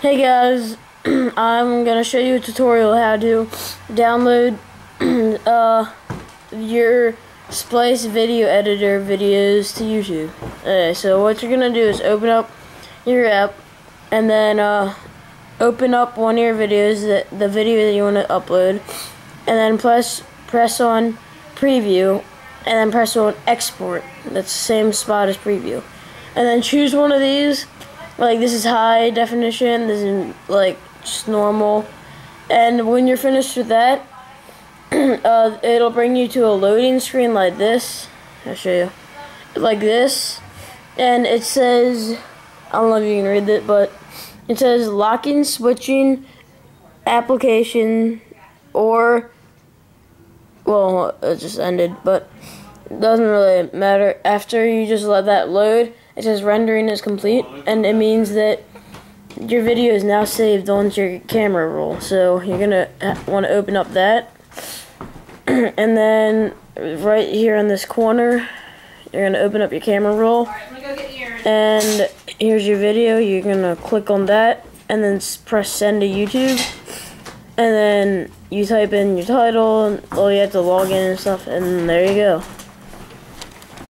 Hey guys, I'm gonna show you a tutorial how to download uh, your Splice video editor videos to YouTube. Okay, so what you're gonna do is open up your app and then uh, open up one of your videos, that the video that you want to upload, and then press press on preview, and then press on export. That's the same spot as preview, and then choose one of these. Like this is high definition. This is like just normal, and when you're finished with that, uh, it'll bring you to a loading screen like this. I'll show you, like this, and it says, I don't know if you can read it, but it says locking, switching, application, or well, it just ended, but it doesn't really matter. After you just let that load, it says rendering is complete, and it means that your video is now saved onto your camera roll. So you're gonna want to open up that, and then right here in this corner, you're gonna open up your camera roll, and here's your video. You're gonna click on that, and then press send to YouTube, and then you type in your title, and all you have to log in and stuff, and there you go.